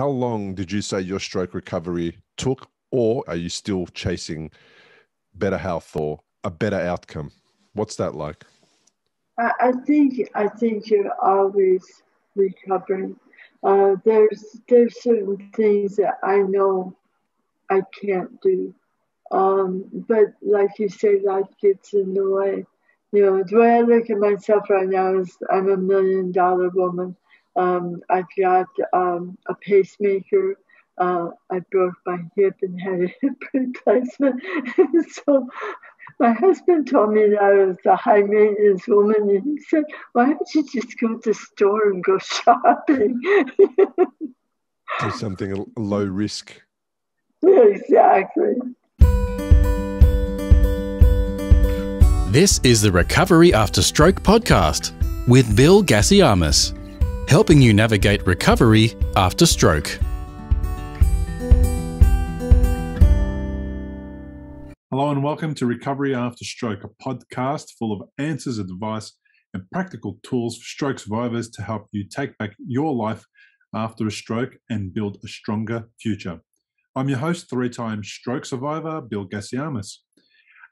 how long did you say your stroke recovery took, or are you still chasing better health or a better outcome? What's that like? I, think I think you're always recovering. Uh, there's there's certain things that I know I can't do, um, but like you say, life gets in the way. You know, the way I look at myself right now is I'm a million dollar woman. Um, I've got um, a pacemaker. Uh, I broke my hip and had a hip replacement. so my husband told me that I was a high maintenance woman, and he said, "Why don't you just go to the store and go shopping?" Do something low risk. Exactly. This is the Recovery After Stroke podcast with Bill Gasiamis, helping you navigate recovery after stroke. Hello and welcome to Recovery After Stroke, a podcast full of answers, advice, and practical tools for stroke survivors to help you take back your life after a stroke and build a stronger future. I'm your host, three time stroke survivor, Bill Gasiamis.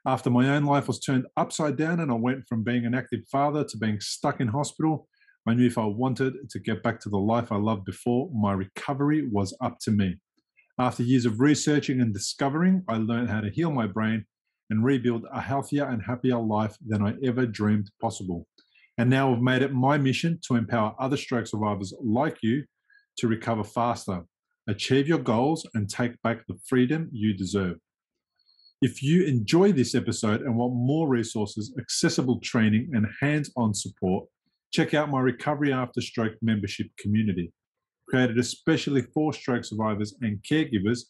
After my own life was turned upside down and I went from being an active father to being stuck in hospital, I knew if I wanted to get back to the life I loved before, my recovery was up to me. After years of researching and discovering, I learned how to heal my brain and rebuild a healthier and happier life than I ever dreamed possible. And now I've made it my mission to empower other stroke survivors like you to recover faster, achieve your goals, and take back the freedom you deserve. If you enjoy this episode and want more resources, accessible training, and hands on support, check out my Recovery After Stroke membership community created especially for stroke survivors and caregivers,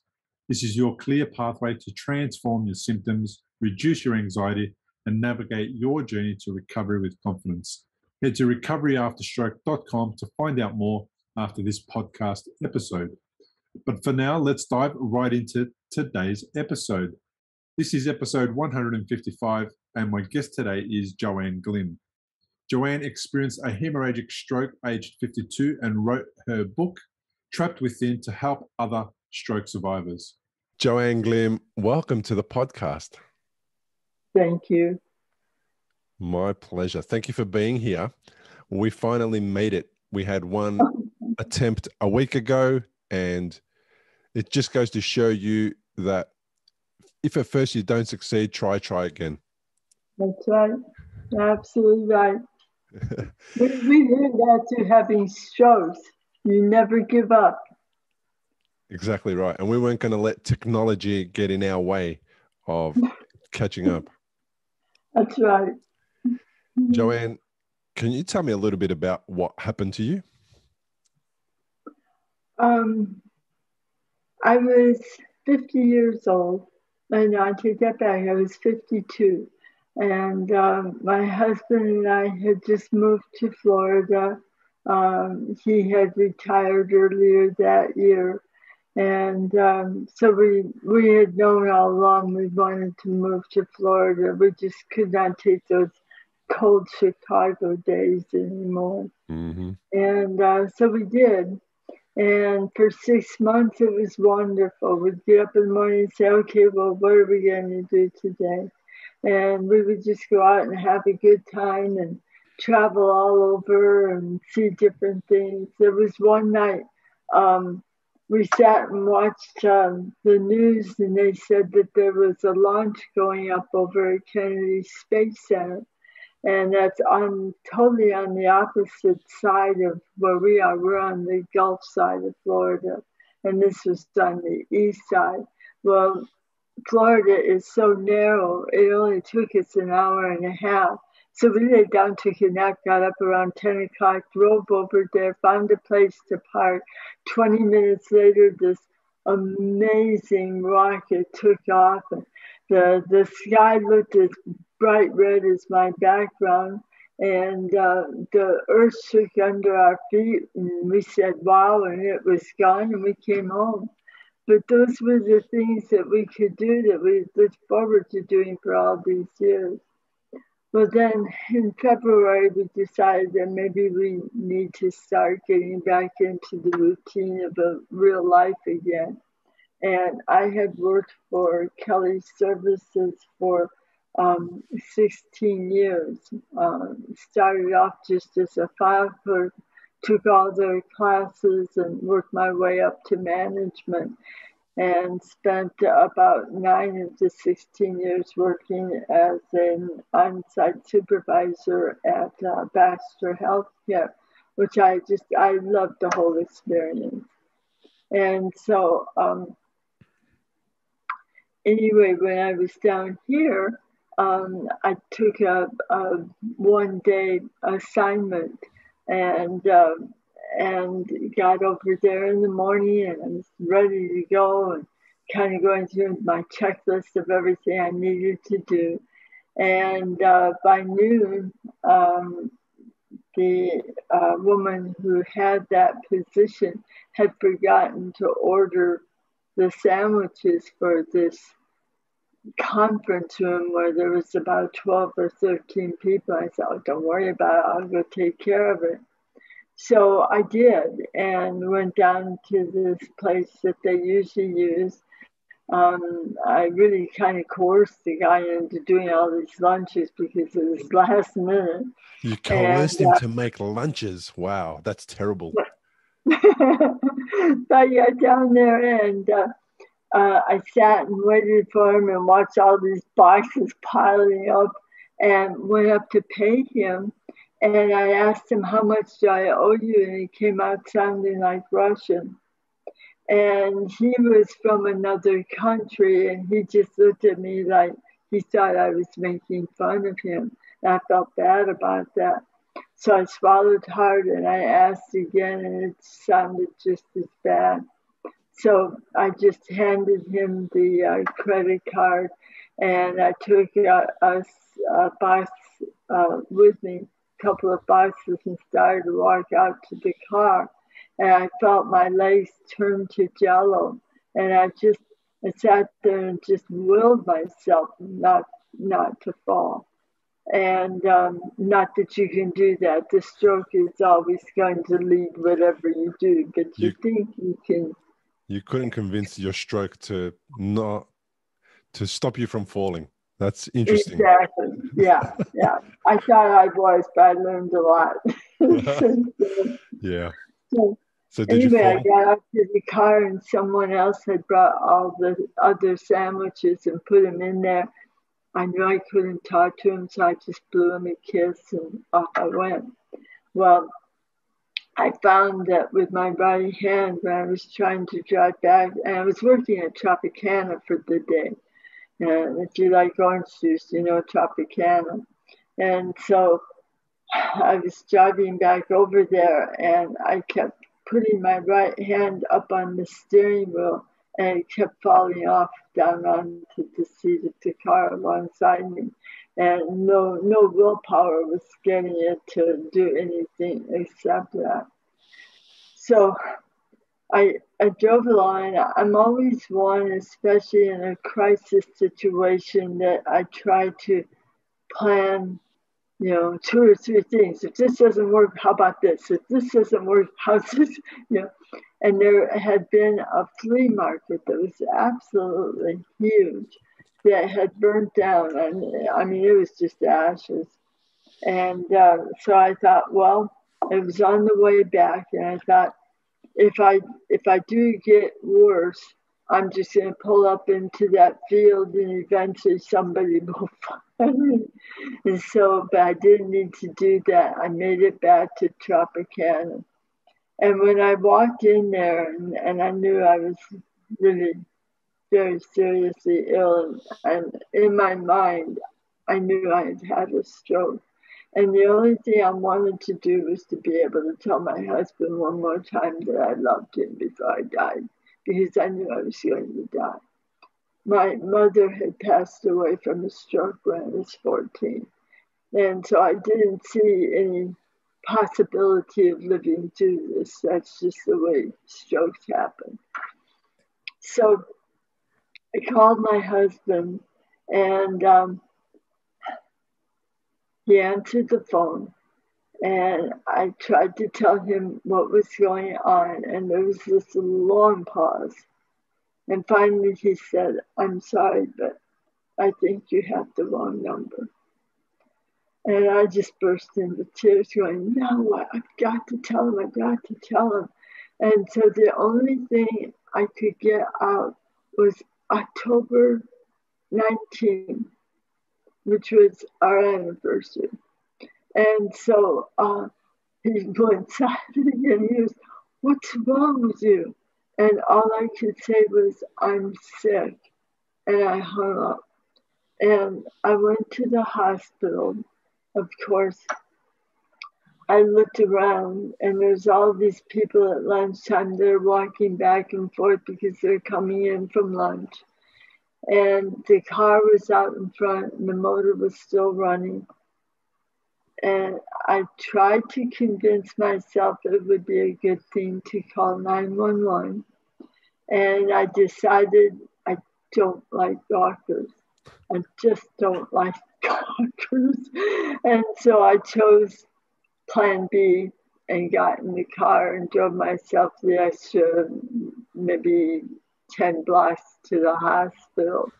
this is your clear pathway to transform your symptoms, reduce your anxiety, and navigate your journey to recovery with confidence. Head to recoveryafterstroke.com to find out more after this podcast episode. But for now, let's dive right into today's episode. This is episode 155, and my guest today is Jo Ann Glim. Jo Ann experienced a hemorrhagic stroke aged 52 and wrote her book, Trapped Within, to help other stroke survivors. Jo Ann Glim, welcome to the podcast. Thank you. My pleasure. Thank you for being here. We finally made it. We had one attempt a week ago, and it just goes to show you that if at first you don't succeed, try, try again. That's right. Absolutely right we, we learned that through having strokes. You never give up. Exactly right. And we weren't going to let technology get in our way of catching up. That's right. Jo Ann, can you tell me a little bit about what happened to you? Um, I was 50 years old. And I take that back. I was 52. And um, my husband and I had just moved to Florida. Um, he had retired earlier that year. And um, so we, we had known all along we wanted to move to Florida. We just could not take those cold Chicago days anymore. Mm-hmm. And uh, so we did. And for six months, it was wonderful. We'd get up in the morning and say, okay, well, what are we going to do today? And we would just go out and have a good time and travel all over and see different things. There was one night um, we sat and watched um, the news, and they said that there was a launch going up over Kennedy Space Center. And that's on totally on the opposite side of where we are. We're on the Gulf side of Florida, and this was on the east side. Well, Florida is so narrow, it only took us an hour and a half. So we laid down, took a nap, got up around 10 o'clock, drove over there, found a place to park. 20 minutes later, this amazing rocket took off. And the, the sky looked as bright red as my background. And uh, the earth shook under our feet, and we said, wow, and it was gone, and we came home. But those were the things that we could do that we looked forward to doing for all these years. Well, then in February, we decided that maybe we need to start getting back into the routine of a real life again. And I had worked for Kelly Services for um, 16 years. Uh, started off just as a file clerk, took all their classes and worked my way up to management and spent about nine of the 16 years working as an on-site supervisor at uh, Baxter Healthcare, which I just, I loved the whole experience. And so, um, anyway, when I was down here, um, I took a, a one-day assignment and um, and got over there in the morning and I was ready to go and kind of going through my checklist of everything I needed to do. And uh, by noon, um, the uh, woman who had that position had forgotten to order the sandwiches for this conference room where there was about 12 or 13 people. I said, oh, don't worry about it, I'll go take care of it. So I did and went down to this place that they usually use. Um, I really kind of coerced the guy into doing all these lunches because it was last minute. You coerced and, him uh, to make lunches. Wow, that's terrible. but got down there and uh, uh, I sat and waited for him and watched all these boxes piling up and went up to pay him and I asked him, How much do I owe you? And he came out sounding like Russian. And he was from another country, and he just looked at me like he thought I was making fun of him. And I felt bad about that. So I swallowed hard and I asked again, and it sounded just as bad. So I just handed him the uh, credit card and I took a, a, a box uh, with me a couple of boxes and started to walk out to the car. And I felt my legs turn to jello. And I just I sat there and just willed myself not not to fall. And um, not that you can do that. The stroke is always going to lead whatever you do, but you, you think you can. You couldn't convince your stroke to not to stop you from falling. That's interesting. Exactly. Yeah, yeah. I thought I was, but I learned a lot. yeah. So, so anyway, I got up to the car and someone else had brought all the other sandwiches and put them in there. I knew I couldn't talk to him, so I just blew him a kiss and off I went. Well, I found that with my right hand when I was trying to drive back, and I was working at Tropicana for the day and if you like orange juice, you know, Tropicana. And so I was driving back over there and I kept putting my right hand up on the steering wheel and it kept falling off down onto the seat of the car alongside me. And no no willpower was getting it to do anything except that. So I, I drove along. I'm always one, especially in a crisis situation, that I try to plan, you know, two or three things. If this doesn't work, how about this? If this doesn't work, how's this? You know, and there had been a flea market that was absolutely huge that had burnt down. And I mean, it was just ashes. And uh, so I thought, well, it was on the way back, and I thought, if I if I do get worse, I'm just gonna pull up into that field and eventually somebody will find me. And so, but I didn't need to do that. I made it back to Tropicana. And when I walked in there and, and I knew I was really very seriously ill and, in my mind I knew I had had a stroke. And the only thing I wanted to do was to be able to tell my husband one more time that I loved him before I died, because I knew I was going to die. My mother had passed away from a stroke when I was 14. And so I didn't see any possibility of living through this. That's just the way strokes happen. So I called my husband and um, he answered the phone and I tried to tell him what was going on, and there was this long pause. And finally, he said, I'm sorry, but I think you have the wrong number. And I just burst into tears, going, No, I've got to tell him, I've got to tell him. And so the only thing I could get out was October 19, which was our anniversary. And so uh, he went inside and he was, What's wrong with you? And all I could say was, I'm sick. And I hung up. And I went to the hospital. Of course, I looked around and there's all these people at lunchtime. They're walking back and forth because they're coming in from lunch. And the car was out in front and the motor was still running. And I tried to convince myself it would be a good thing to call 911. And I decided I don't like doctors. I just don't like doctors. And so I chose plan B and got in the car and drove myself the extra maybe 10 blocks to the hospital.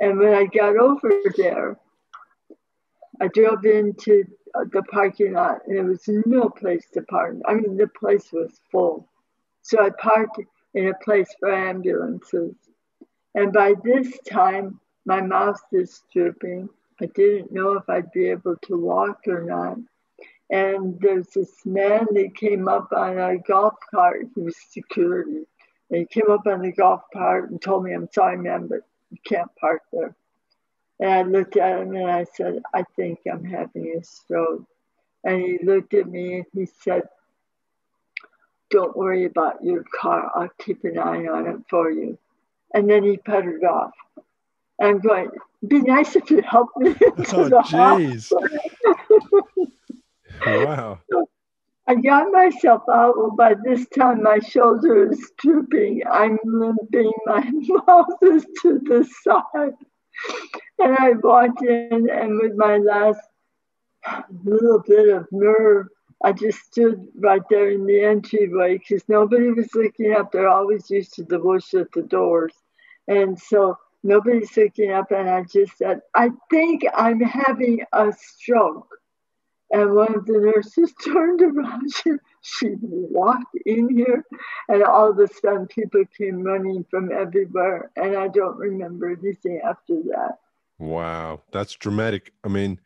And when I got over there, I drove into the parking lot and there was no place to park. I mean, the place was full. So I parked in a place for ambulances. And by this time, my mouth is drooping. I didn't know if I'd be able to walk or not. And there's this man that came up on a golf cart. He was security. And he came up on the golf cart and told me, I'm sorry, man, but you can't park there. And I looked at him and I said, I think I'm having a stroke. And he looked at me and he said, Don't worry about your car. I'll keep an eye on it for you. And then he puttered off. And I'm going, be nice if you help me oh, into oh, jeez. Wow. I got myself out. Well, by this time, my shoulder is drooping. I'm limping. My mouth is to the side. And I walked in, and with my last little bit of nerve, I just stood right there in the entryway because nobody was looking up. They're always used to the bush at the doors. And so nobody's looking up. And I just said, I think I'm having a stroke. And one of the nurses turned around. She, she walked in here, and all of a sudden, people came running from everywhere. And I don't remember anything after that. Wow, that's dramatic. I mean,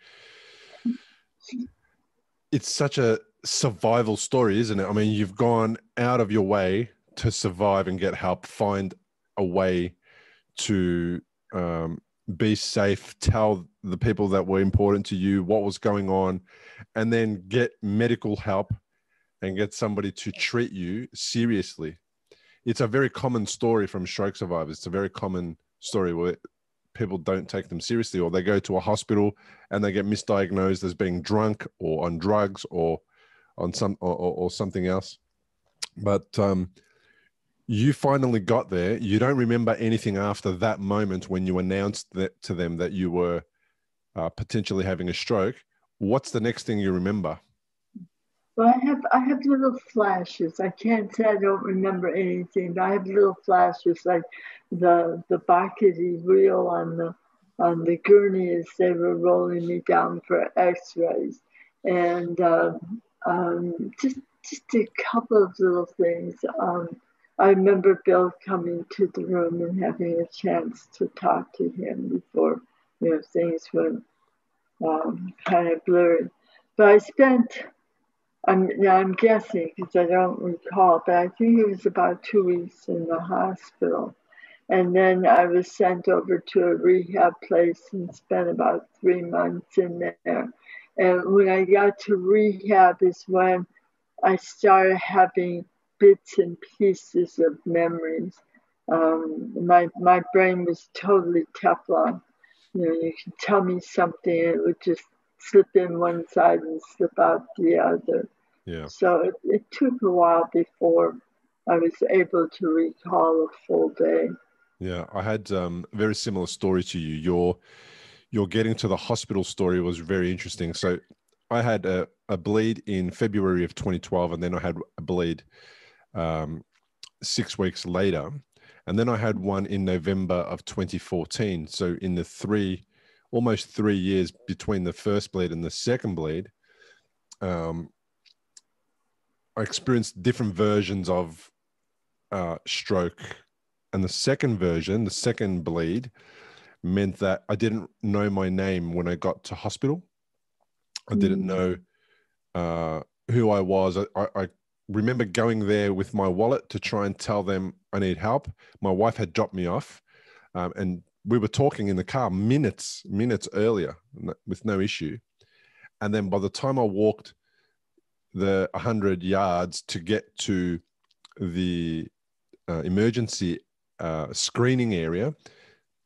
it's such a survival story, isn't it? I mean, you've gone out of your way to survive and get help, find a way to um, be safe, tell the people that were important to you what was going on, and then get medical help and get somebody to treat you seriously. It's a very common story from stroke survivors. It's a very common story where people don't take them seriously or they go to a hospital and they get misdiagnosed as being drunk or on drugs or on some or, or, or something else. But um, you finally got there. You don't remember anything after that moment when you announced that to them that you were uh, potentially having a stroke. What's the next thing you remember? Well, I have I have little flashes. I can't say I don't remember anything, but I have little flashes like the the Bakity wheel on the on the gurney as they were rolling me down for X-rays, and uh, um, just just a couple of little things. Um, I remember Bill coming to the room and having a chance to talk to him before, you know, things went um, kind of blurry. But I spent, I'm, now I'm guessing because I don't recall, but I think it was about two weeks in the hospital. And then I was sent over to a rehab place and spent about three months in there. And when I got to rehab is when I started having bits and pieces of memories. Um, my my brain was totally Teflon. You know, you could tell me something, it would just slip in one side and slip out the other. Yeah. So it, it took a while before I was able to recall a full day. Yeah, I had um, a very similar story to you. Your your getting to the hospital story was very interesting. So I had a, a bleed in February of 2012, and then I had a bleed um, six weeks later. And then I had one in November of 2014. So in the three, almost three years between the first bleed and the second bleed, um, I experienced different versions of uh, stroke. And the second version, the second bleed, meant that I didn't know my name when I got to hospital. I didn't know uh, who I was. I, I, remember going there with my wallet to try and tell them I need help. My wife had dropped me off, um, and we were talking in the car minutes minutes earlier with no issue. And then by the time I walked the 100 yards to get to the uh, emergency uh, screening area,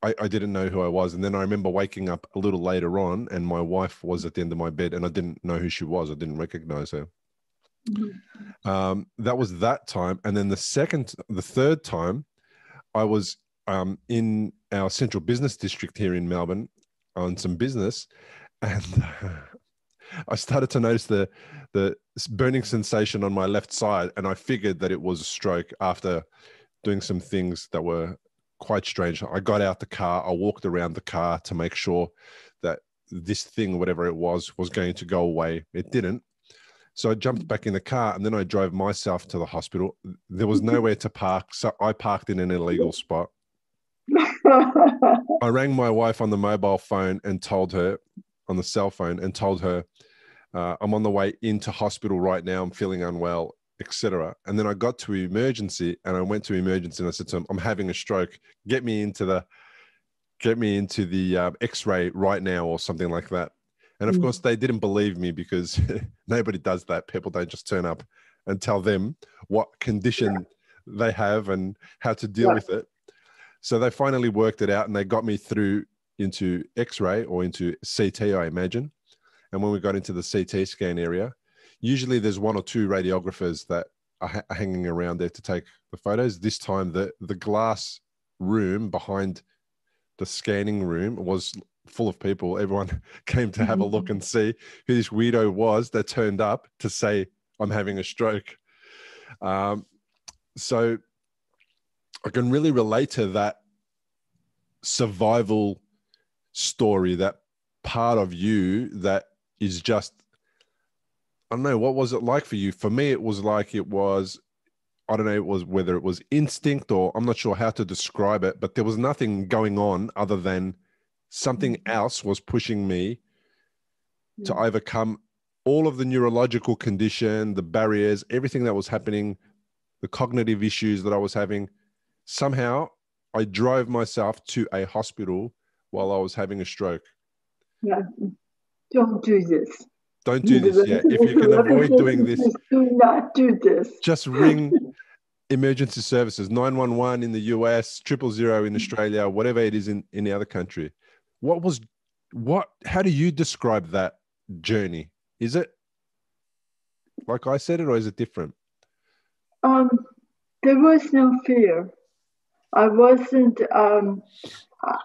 I, I, didn't know who I was. And then I remember waking up a little later on, and my wife was at the end of my bed, and I didn't know who she was. I didn't recognize her. Mm-hmm. Um, that was that time. And then the second, the third time, I was um, in our central business district here in Melbourne on some business, and I started to notice the the burning sensation on my left side, and I figured that it was a stroke after doing some things that were quite strange. I got out the car, I walked around the car to make sure that this thing, whatever it was, was going to go away. It didn't. So I jumped back in the car and then I drove myself to the hospital. There was nowhere to park, so I parked in an illegal spot. I rang my wife on the mobile phone and told her on the cell phone and told her uh, I'm on the way into hospital right now. I'm feeling unwell etc. And then I got to emergency and I went to emergency and I said to him, I'm having a stroke. Get me into the get me into the uh, x-ray right now or something like that. And of mm. course they didn't believe me because nobody does that. People don't just turn up and tell them what condition yeah. they have and how to deal yeah. with it. So they finally worked it out and they got me through into x-ray or into CT, I imagine. And when we got into the CT scan area, usually there's one or two radiographers that are, ha- hanging around there to take the photos. This time, the the glass room behind the scanning room was full of people. Everyone came to have a look and see who this weirdo was that turned up to say, "I'm having a stroke." Um, so I can really relate to that survival story, that part of you that is just I don't know what was it like for you. For me, it was like it was. I don't know. It was whether it was instinct or I'm not sure how to describe it, but there was nothing going on other than something mm. else was pushing me to mm. overcome all of the neurological condition, the barriers, everything that was happening, the cognitive issues that I was having. Somehow, I drove myself to a hospital while I was having a stroke. Yeah, don't do this. Don't do this yet. If you can avoid doing this, do not do this. Just ring emergency services 911 in the US, triple zero in Australia, whatever it is in, in the other country. What was what how do you describe that journey? Is it like I said it or is it different? Um there was no fear. I wasn't um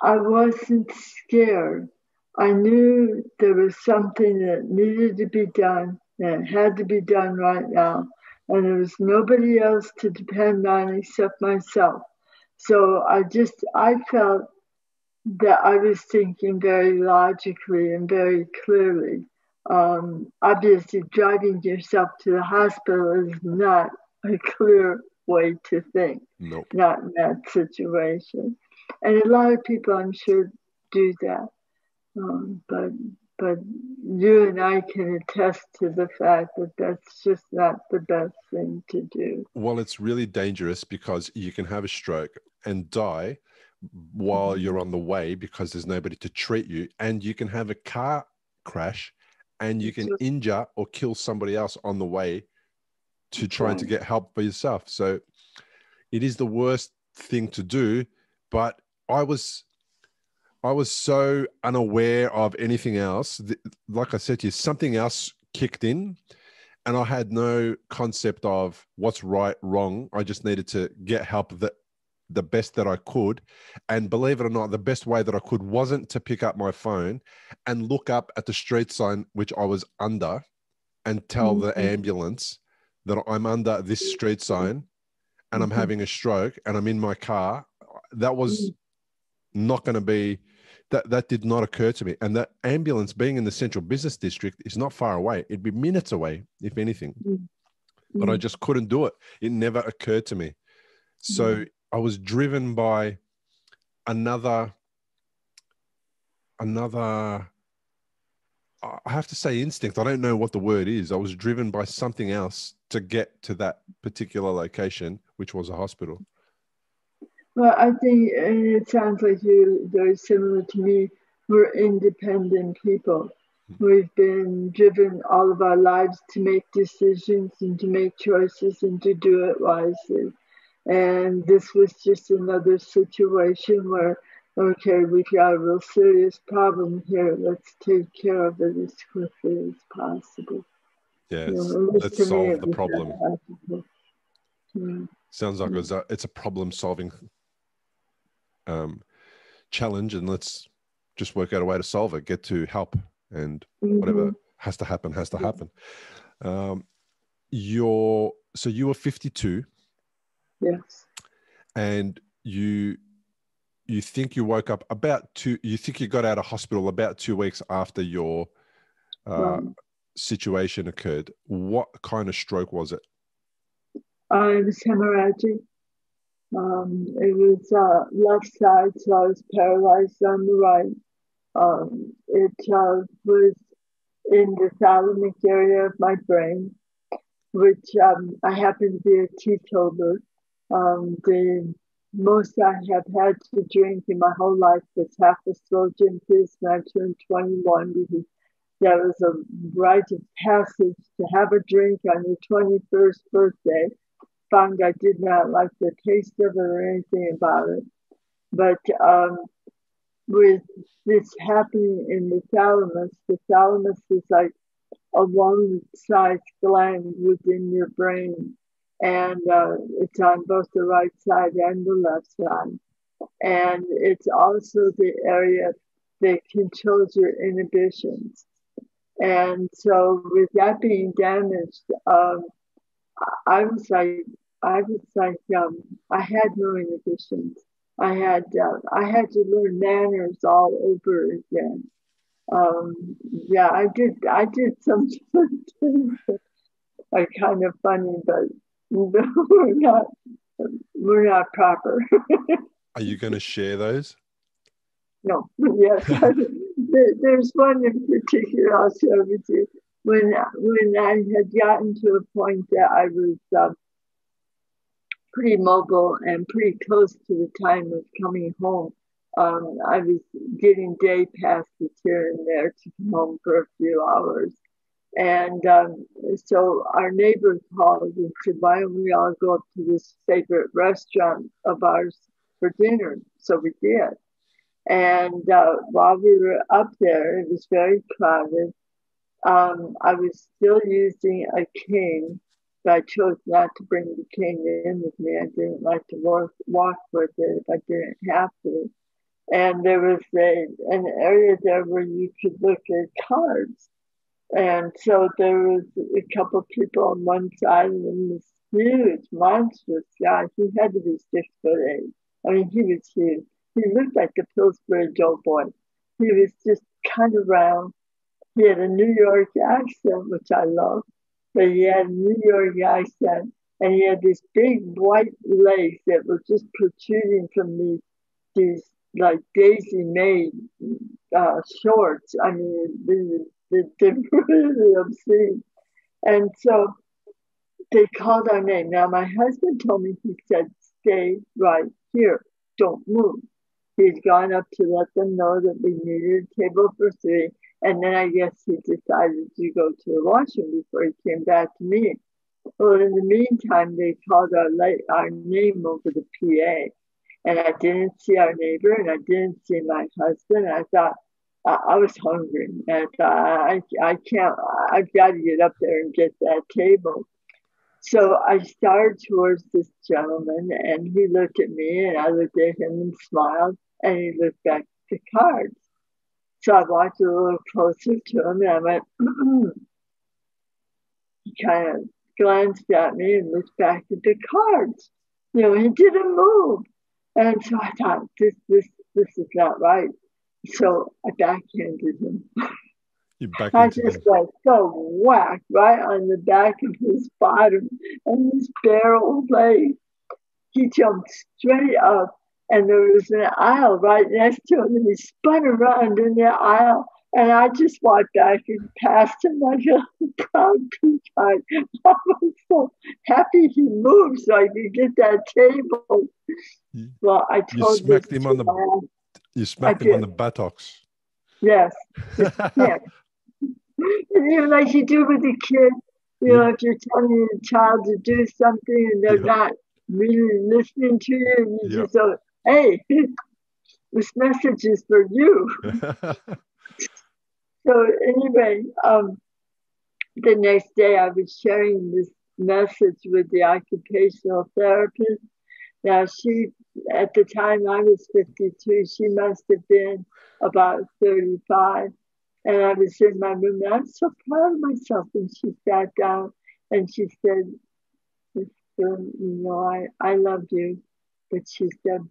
I wasn't scared. I knew there was something that needed to be done and had to be done right now. And there was nobody else to depend on except myself. So I just, I felt that I was thinking very logically and very clearly. Um, obviously, driving yourself to the hospital is not a clear way to think, nope. not in that situation. And a lot of people, I'm sure, do that. Um, but but you and I can attest to the fact that that's just not the best thing to do. Well, it's really dangerous because you can have a stroke and die while mm-hmm. you're on the way because there's nobody to treat you, and you can have a car crash and you can injure or kill somebody else on the way to trying to get help for yourself. So it is the worst thing to do. But I was I was so unaware of anything else. Like I said to you, something else kicked in, and I had no concept of what's right, wrong. I just needed to get help that the best that I could. And believe it or not, the best way that I could wasn't to pick up my phone and look up at the street sign which I was under and tell mm-hmm. the ambulance that I'm under this street sign and mm-hmm. I'm having a stroke and I'm in my car. That was mm-hmm. not going to be that that did not occur to me. And that ambulance being in the central business district is not far away. It'd be minutes away, if anything. Mm-hmm. But I just couldn't do it. It never occurred to me. So mm-hmm. I was driven by another another I have to say instinct. I don't know what the word is. I was driven by something else to get to that particular location, which was a hospital. Well, I think it sounds like you're very similar to me. We're independent people. Hmm. We've been driven all of our lives to make decisions and to make choices and to do it wisely. And this was just another situation where, okay, we've got a real serious problem here. Let's take care of it as quickly as possible. Yes, you know, let's solve the problem. Yeah. Sounds like it's a, it's a problem solving um, challenge, and let's just work out a way to solve it, get to help, and mm-hmm. whatever has to happen has to happen. Um, you're so you were 52 Yes. And you you think you woke up about two you think you got out of hospital about two weeks after your uh, situation occurred. What kind of stroke was it? Uh, it was hemorrhagic. Um, it was uh, left side so i was paralyzed on the right. Um, it uh, was in the thalamic area of my brain which um, i happen to be a teetotaler um, the most I have had to drink in my whole life was half a slow gin fizz when I turned 21 because that was a rite of passage to have a drink on your 21st birthday. Found I did not like the taste of it or anything about it. But um, with this happening in the thalamus, the thalamus is like a one sized gland within your brain and uh, it's on both the right side and the left side. And it's also the area that controls your inhibitions. And so, with that being damaged, um, I was like, I was like, um, I had no inhibitions. I had, uh, I had to learn manners all over again. Um, yeah, I did, I did some are kind of funny, but we're not we're not proper. Are you going to share those? No. Yes. There's one in particular I'll share with you. When when I had gotten to a point that I was uh, pretty mobile and pretty close to the time of coming home, um, I was getting day passes here and there to come home for a few hours. And um, so our neighbor called and said, Why don't we all go up to this favorite restaurant of ours for dinner? So we did. And uh, while we were up there, it was very crowded. Um, I was still using a cane, but I chose not to bring the cane in with me. I didn't like to walk, walk with it if I didn't have to. And there was a, an area there where you could look at cards and so there was a couple of people on one side and this huge, monstrous guy. He had to be six foot eight. I mean, he was huge. He looked like a Pillsbury Doughboy. He was just kind of round. He had a New York accent, which I love, but he had a New York accent. And he had these big white legs that were just protruding from these, these like Daisy May uh, shorts. I mean, these they're really obscene. And so they called our name. Now, my husband told me, he said, stay right here, don't move. He'd gone up to let them know that we needed a table for three. And then I guess he decided to go to the washroom before he came back to me. Well, in the meantime, they called our, our name over the PA. And I didn't see our neighbor and I didn't see my husband. I thought, I, was hungry and uh, I, I can't, I've got to get up there and get that table. So I started towards this gentleman, and he looked at me, and I looked at him and smiled, and he looked back at the cards. So I walked a little closer to him, and I went, he kind of glanced at me and looked back at the cards. You know, he didn't move. And so I thought, this, this, this is not right. So I backhanded him. You back I just the- got so whacked right on the back of his bottom and his barrel leg. He jumped straight up, and there was an aisle right next to him, and he spun around in the aisle. And I just walked back and passed him like a proud peacock. I was so happy he moved so I could get that table. You- Well, I you told smacked this him on the- you smacked him on the buttocks. Yes, yeah. You know, like you do with a kid, you know, if you're telling a child to do something and they're Yeah. not really listening to you, and you Yeah. just go, hey, this message is for you. So anyway, um, the next day I was sharing this message with the occupational therapist. Now she, at the time I was 52, she must have been about 35. And I was in my room and I'm so proud of myself. And she sat down and she said, "Miss you know, I, I love you. But she said,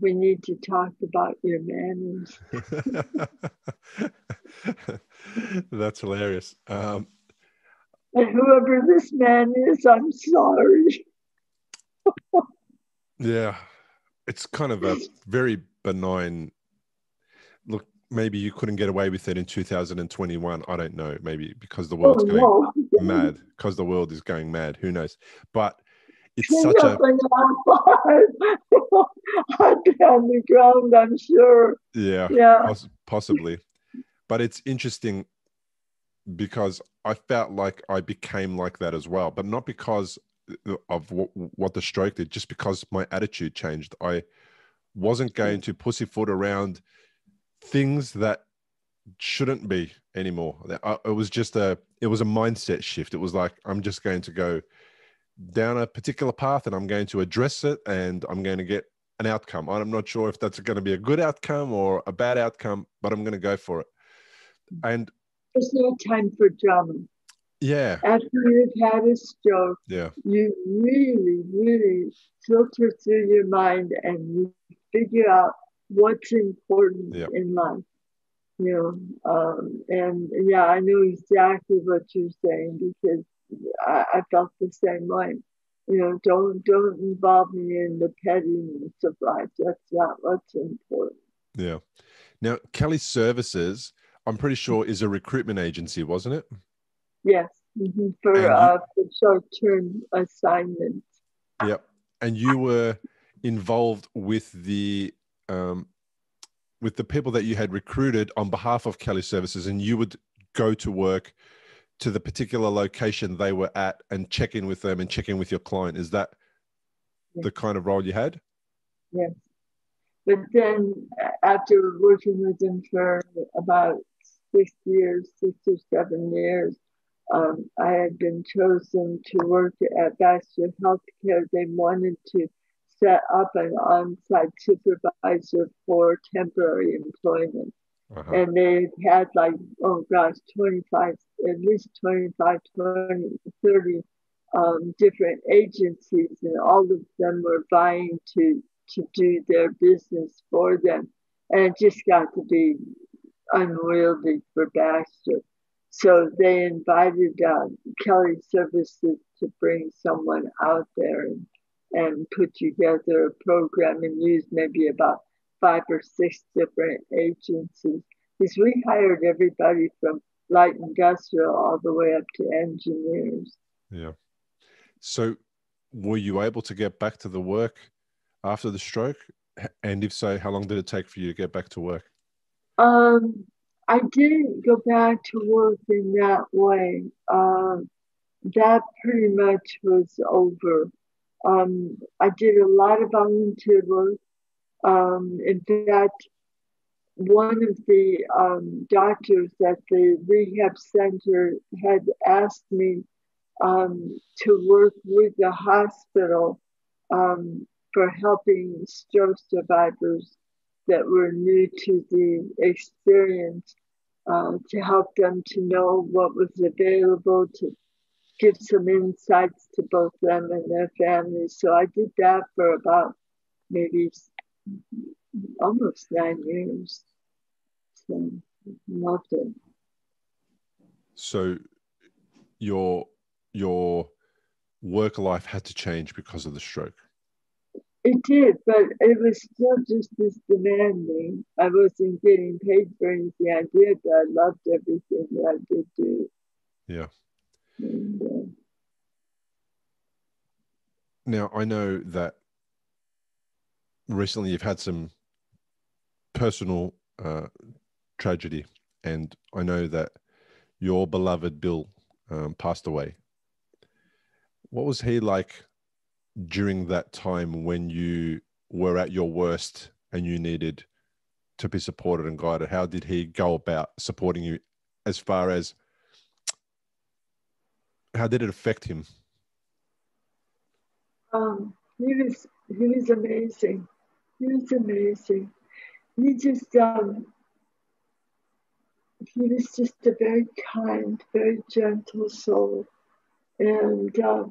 we need to talk about your manners. That's hilarious. Um, And whoever this man is, I'm sorry. yeah, it's kind of a very benign look. Maybe you couldn't get away with it in 2021. I don't know. Maybe because the world's oh, going no. mad, because the world is going mad. Who knows? But it's such a. I'd be on the ground, I'm sure. yeah, Yeah. poss- possibly. But it's interesting because I felt like I became like that as well, but not because of what, what the stroke did, just because my attitude changed. I wasn't going to pussyfoot around things that shouldn't be anymore. Uh, it was just a, it was a mindset shift. It was like I'm just going to go down a particular path and I'm going to address it and I'm going to get an outcome. I'm not sure if that's going to be a good outcome or a bad outcome, but I'm going to go for it. Mm. And There's no time for drama. Yeah, After you've had a stroke, yeah, you really, really filter through your mind and you figure out what's important Yeah. in life. You know, um, and yeah, I know exactly what you're saying because I, I felt the same way. You know, don't don't involve me in the pettiness of life. That's not what's important. yeah. Now, Kelly Services, I'm pretty sure is a recruitment agency, wasn't it? Yes, mhm, for you- uh, for short-term assignments. Yep. And you were involved with the um, with the people that you had recruited on behalf of Kelly Services, and you would go to work to the particular location they were at and check in with them and check in with your client. Is that Yes. the kind of role you had? Yes. But then after working with them for about six years, six or seven years, um, I had been chosen to work at Baxter Healthcare. They wanted to set up an on-site supervisor for temporary employment. Uh-huh. And they had like, oh gosh, 25, at least 25, 20, 30 um, different agencies, and all of them were vying to, to do their business for them. And it just got to be unwieldy for Baxter. So they invited uh, Kelly Services to bring someone out there and, and put together a program and use maybe about five or six different agencies. Because we hired everybody from light industrial all the way up to engineers. Yeah. So, were you able to get back to the work after the stroke? And if so, how long did it take for you to get back to work? Um, I didn't go back to work in that way. Um, that pretty much was over. Um, I did a lot of volunteer work. Um, in fact, one of the um, doctors at the rehab center had asked me um, to work with the hospital um, for helping stroke survivors that were new to the experience uh, to help them to know what was available, to give some insights to both them and their families. So I did that for about maybe almost nine years. So loved it. So your your work life had to change because of the stroke. It did, but it was still just as demanding. I wasn't getting paid for anything I did, but I loved everything that I did do. Yeah. And, uh, now I know that recently you've had some personal uh, tragedy, and I know that your beloved Bill um, passed away. What was he like during that time when you were at your worst and you needed to be supported and guided? How did he go about supporting you as far as how did it affect him? Um, he was he was amazing. He was amazing. He just um, he was just a very kind, very gentle soul, and uh,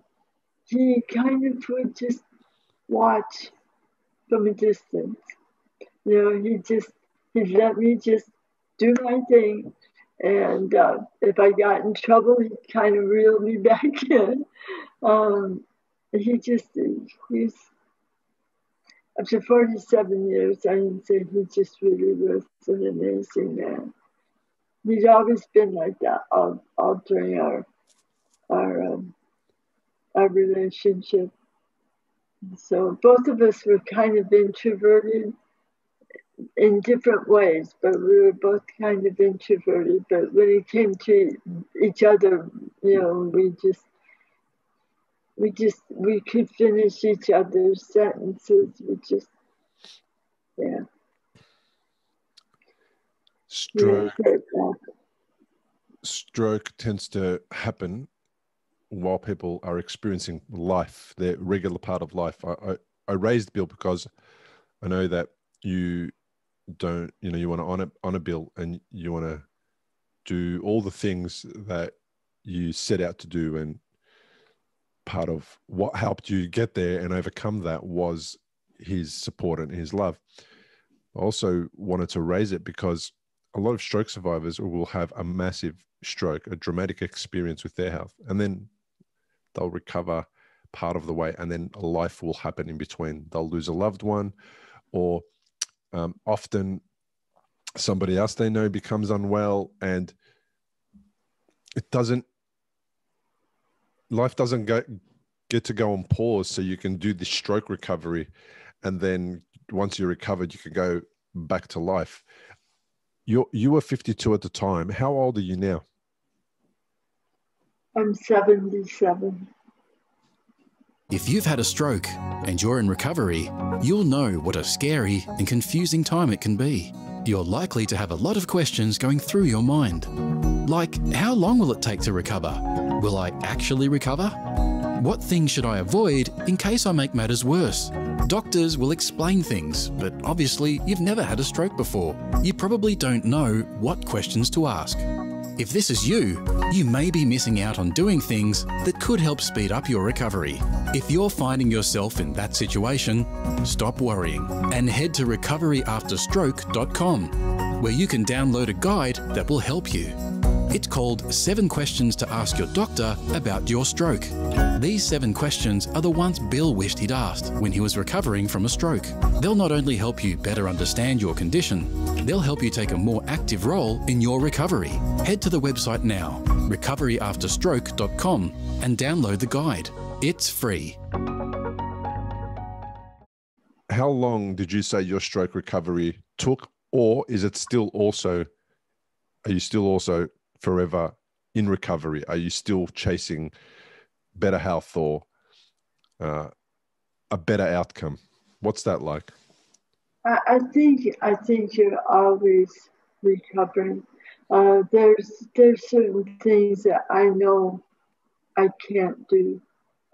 he kind of would just watch from a distance. You know, he just he let me just do my thing, and uh, if I got in trouble, he kind of reeled me back in. Um, he just he's after 47 years, I can say he just really was an amazing man. He's always been like that all, all during our our um, our relationship. So both of us were kind of introverted in different ways, but we were both kind of introverted. But when it came to each other, you know, we just we just we could finish each other's sentences. We just yeah. Stroke. Stroke tends to happen while people are experiencing life, their regular part of life. I, I, I raised Bill because I know that you don't, you know, you want to honor honor Bill and you want to do all the things that you set out to do and part of what helped you get there and overcome that was his support and his love. I also wanted to raise it because a lot of stroke survivors will have a massive stroke, a dramatic experience with their health, and then they'll recover part of the way, and then life will happen in between. They'll lose a loved one, or um, often somebody else they know becomes unwell, and it doesn't life doesn't go, get to go on pause so you can do the stroke recovery and then once you're recovered you can go back to life. You you were 52 at the time. How old are you now i'm 77 if you've had a stroke and you're in recovery you'll know what a scary and confusing time it can be you're likely to have a lot of questions going through your mind like how long will it take to recover Will I actually recover? What things should I avoid in case I make matters worse? Doctors will explain things, but obviously you've never had a stroke before. You probably don't know what questions to ask. If this is you, you may be missing out on doing things that could help speed up your recovery. If you're finding yourself in that situation, stop worrying and head to recoveryafterstroke.com, where you can download a guide that will help you. It's called Seven Questions to Ask Your Doctor About Your Stroke. These seven questions are the ones Bill wished he'd asked when he was recovering from a stroke. They'll not only help you better understand your condition, they'll help you take a more active role in your recovery. Head to the website now, recoveryafterstroke.com, and download the guide. It's free. How long did you say your stroke recovery took, or is it still also? Are you still also forever in recovery? Are you still chasing better health or uh, a better outcome? What's that like? I, think I think you're always recovering. Uh, there's there's certain things that I know I can't do.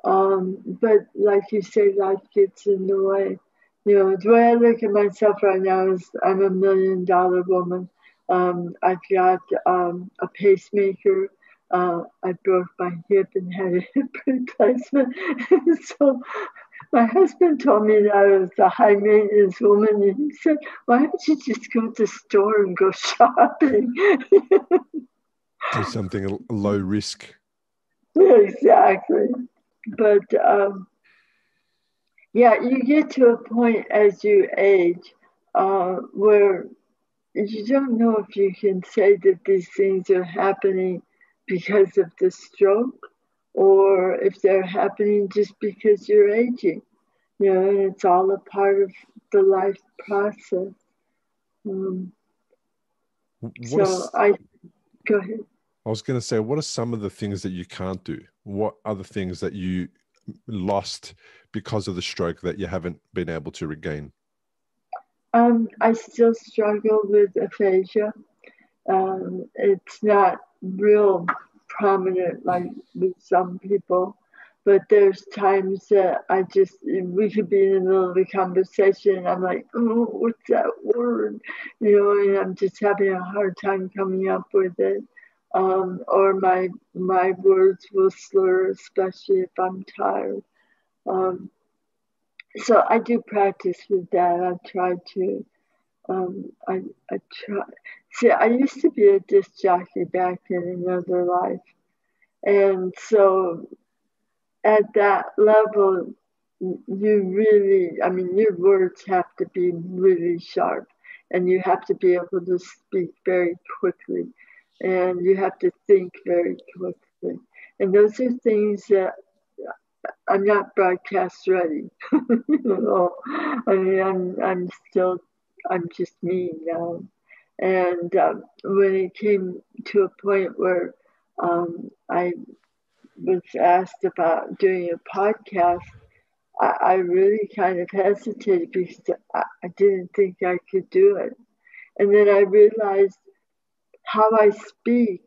Um, but like you say, life gets in the way. You know, the way I look at myself right now is I'm a million dollar woman. Um, I've got um, a pacemaker. Uh, I broke my hip and had a hip replacement. so my husband told me that I was a high maintenance woman, and he said, "Why don't you just go to the store and go shopping?" Do something low risk. Exactly, but um, yeah, you get to a point as you age uh, where you don't know if you can say that these things are happening because of the stroke or if they're happening just because you're aging. You know, and it's all a part of the life process. Um, so is, I go ahead. I was going to say, what are some of the things that you can't do? What are the things that you lost because of the stroke that you haven't been able to regain? Um, I still struggle with aphasia. Um, it's not real prominent like with some people, but there's times that I just we could be in the middle of a conversation and I'm like, oh, what's that word? You know, and I'm just having a hard time coming up with it. Um, or my my words will slur, especially if I'm tired. Um, so I do practice with that. I try to. Um, I I try. See, I used to be a disc jockey back in another life, and so at that level, you really. I mean, your words have to be really sharp, and you have to be able to speak very quickly, and you have to think very quickly. And those are things that I'm not broadcast ready. you know, I mean, I'm I'm still I'm just me now. And um, when it came to a point where um, I was asked about doing a podcast, I, I really kind of hesitated because I, I didn't think I could do it. And then I realized how I speak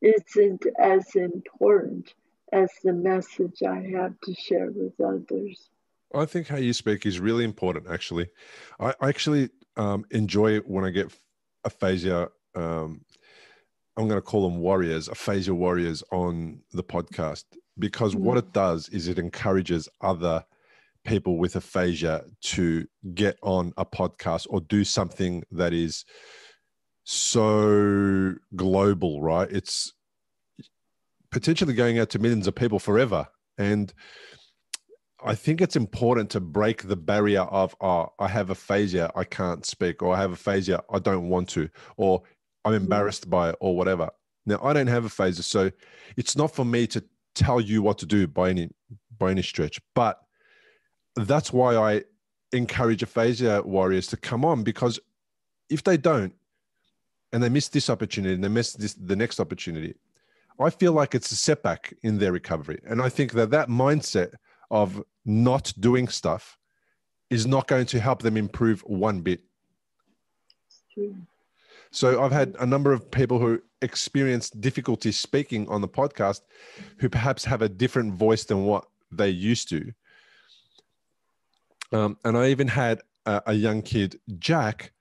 isn't as important as the message I have to share with others. I think how you speak is really important, actually. I, I actually um, enjoy it when I get aphasia. Um, I'm going to call them warriors, aphasia warriors on the podcast, because what it does is it encourages other people with aphasia to get on a podcast or do something that is so global, right? It's potentially going out to millions of people forever. And I think it's important to break the barrier of, oh, I have aphasia, I can't speak, or I have aphasia, I don't want to, or I'm hmm. embarrassed by it, or whatever. Now, I don't have aphasia, so it's not for me to tell you what to do by any by any stretch. But that's why I encourage aphasia warriors to come on because if they don't, and they miss this opportunity and they miss this the next opportunity, I feel like it's a setback in their recovery. And I think that that mindset of not doing stuff is not going to help them improve one bit. So I've had a number of people who experience difficulty speaking on the podcast who perhaps have a different voice than what they used to. Um, and I even had a, a young kid, Jack.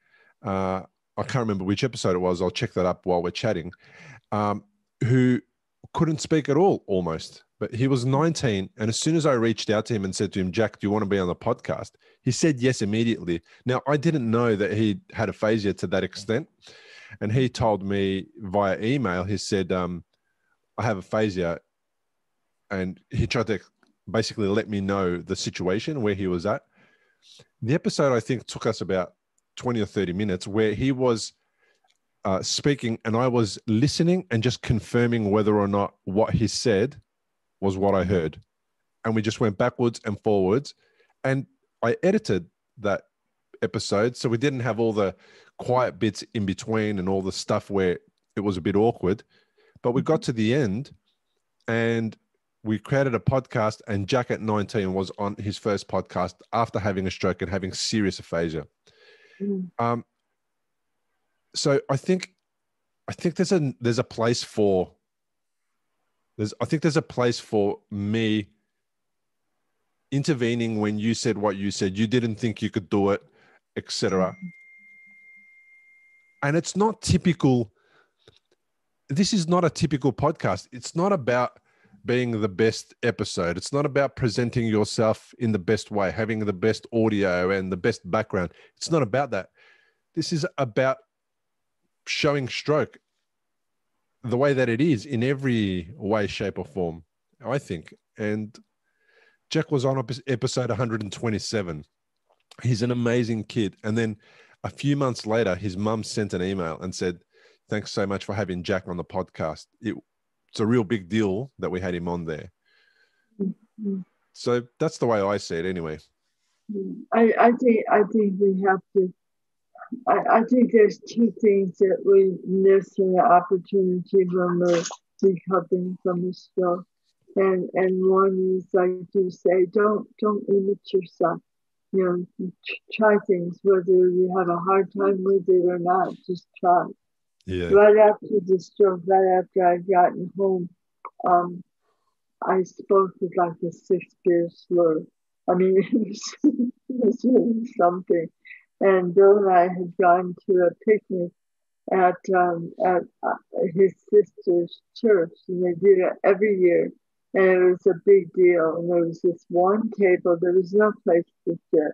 Uh, I can't remember which episode it was. I'll check that up while we're chatting. Um, who couldn't speak at all almost. But he was 19. And as soon as I reached out to him and said to him, Jack, do you want to be on the podcast? He said yes immediately. Now, I didn't know that he had aphasia to that extent. And he told me via email, he said, um, I have aphasia. And he tried to basically let me know the situation where he was at. The episode, I think, took us about 20 or 30 minutes where he was uh, speaking and I was listening and just confirming whether or not what he said was what I heard. And we just went backwards and forwards. And I edited that episode. So we didn't have all the quiet bits in between and all the stuff where it was a bit awkward. But we got to the end and we created a podcast. And Jack at 19 was on his first podcast after having a stroke and having serious aphasia. Mm. Um, so I think I think there's a there's a place for there's I think there's a place for me intervening when you said what you said. You didn't think you could do it, etc. And it's not typical. This is not a typical podcast. It's not about being the best episode. It's not about presenting yourself in the best way, having the best audio and the best background. It's not about that. This is about showing stroke the way that it is in every way, shape, or form, I think. And Jack was on episode 127. He's an amazing kid. And then a few months later, his mum sent an email and said, Thanks so much for having Jack on the podcast. It, it's a real big deal that we had him on there. Mm-hmm. So that's the way I see it anyway. I, I think I think we have to I, I think there's two things that we miss in the opportunity when we're recovering from a stroke. And and one is like you say, don't don't limit yourself. You know, try things whether you have a hard time with it or not. Just try. Yeah. Right after the stroke, right after I'd gotten home, um, I spoke with like a Shakespeare slur. I mean, it was, it was really something and Bill and I had gone to a picnic at um, at uh, his sister's church, and they did it every year, and it was a big deal. And there was this one table; there was no place to sit,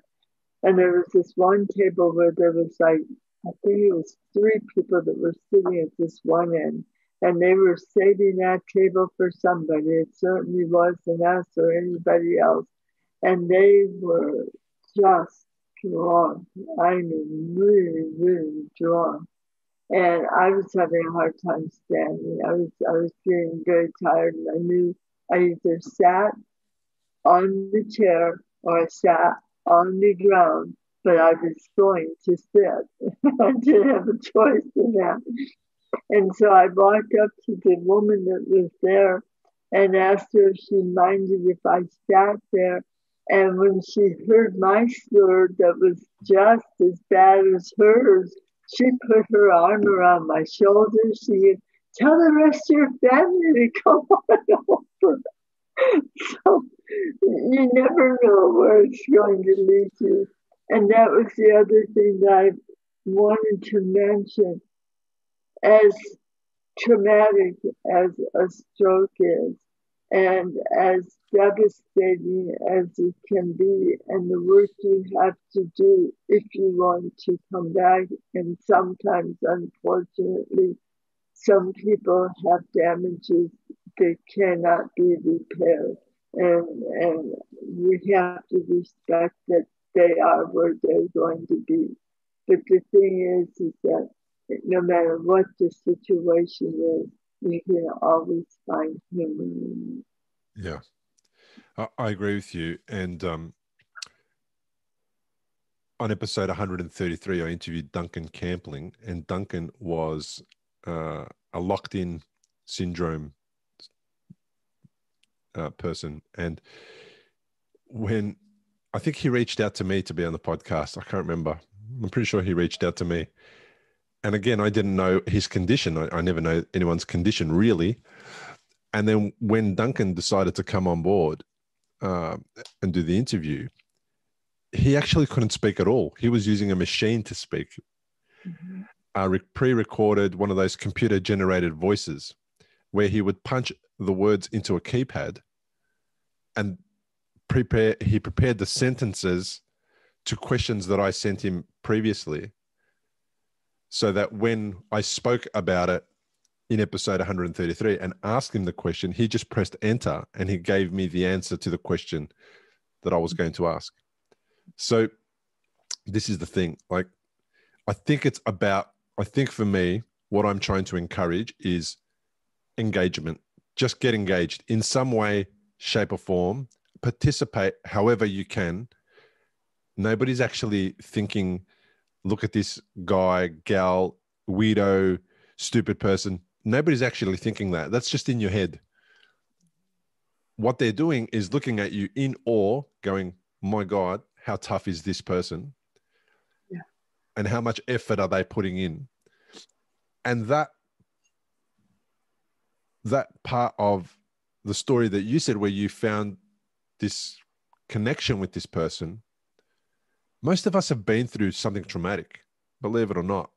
and there was this one table where there was like I think it was three people that were sitting at this one end, and they were saving that table for somebody. It certainly wasn't us or anybody else, and they were just drunk. I mean, really, really drunk. And I was having a hard time standing. I was, I was feeling very tired, and I knew I either sat on the chair or I sat on the ground, but I was going to sit. I didn't have a choice in that. And so I walked up to the woman that was there and asked her if she minded if I sat there and when she heard my slur that was just as bad as hers, she put her arm around my shoulder. She said, Tell the rest of your family to come on over. so you never know where it's going to lead you. And that was the other thing that I wanted to mention. As traumatic as a stroke is, and as devastating as it can be, and the work you have to do if you want to come back. And sometimes, unfortunately, some people have damages that cannot be repaired. And, and we have to respect that they are where they're going to be. But the thing is, is that no matter what the situation is, you can always find him. Yeah. I, I agree with you. And um, on episode 133, I interviewed Duncan Campling, and Duncan was uh, a locked in syndrome uh, person. And when I think he reached out to me to be on the podcast, I can't remember. I'm pretty sure he reached out to me. And again, I didn't know his condition. I, I never know anyone's condition really. And then when Duncan decided to come on board, uh, and do the interview, he actually couldn't speak at all. He was using a machine to speak. Mm-hmm. Uh, re- pre-recorded one of those computer-generated voices, where he would punch the words into a keypad, and prepare. He prepared the sentences to questions that I sent him previously, so that when I spoke about it in episode 133 and asked him the question, he just pressed enter and he gave me the answer to the question that I was going to ask. So this is the thing. Like, I think it's about, I think for me, what I'm trying to encourage is engagement. Just get engaged in some way, shape, or form. Participate however you can. Nobody's actually thinking, look at this guy, gal, weirdo, stupid person nobody's actually thinking that. That's just in your head. What they're doing is looking at you in awe, going, My God, how tough is this person? Yeah. And how much effort are they putting in? And that that part of the story that you said where you found this connection with this person, most of us have been through something traumatic, believe it or not.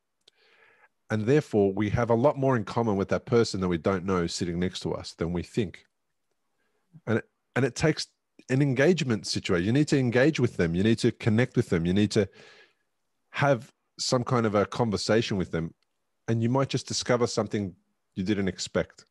And therefore, we have a lot more in common with that person that we don't know sitting next to us than we think. And it, and it takes an engagement situation. You need to engage with them. You need to connect with them. You need to have some kind of a conversation with them. And you might just discover something you didn't expect.